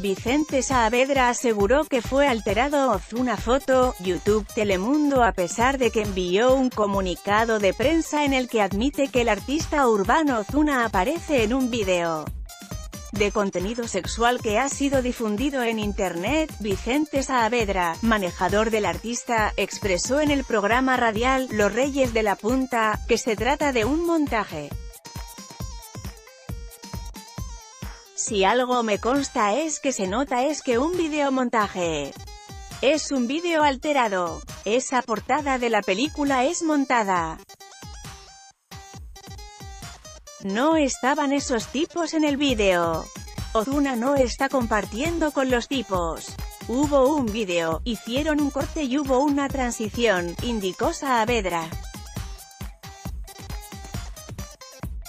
Vicente Saavedra aseguró que fue alterado Ozuna foto, YouTube Telemundo a pesar de que envió un comunicado de prensa en el que admite que el artista urbano Ozuna aparece en un video de contenido sexual que ha sido difundido en internet, Vicente Saavedra, manejador del artista, expresó en el programa radial Los Reyes de la Punta, que se trata de un montaje. Si algo me consta es que se nota es que un videomontaje. Es un vídeo alterado. Esa portada de la película es montada. No estaban esos tipos en el vídeo. Ozuna no está compartiendo con los tipos. Hubo un vídeo, hicieron un corte y hubo una transición, indicó Saavedra.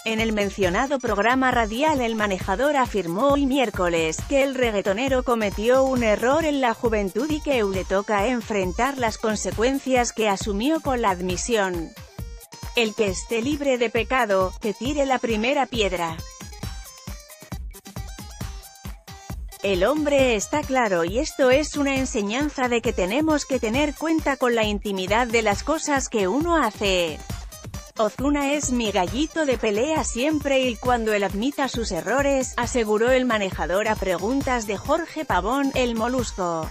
En el mencionado programa radial el manejador afirmó hoy miércoles, que el reggaetonero cometió un error en la juventud y que le toca enfrentar las consecuencias que asumió con la admisión. El que esté libre de pecado, que tire la primera piedra. El hombre está claro y esto es una enseñanza de que tenemos que tener cuenta con la intimidad de las cosas que uno hace. Ozuna es mi gallito de pelea siempre y cuando él admita sus errores, aseguró el manejador a preguntas de Jorge Pavón, el molusco.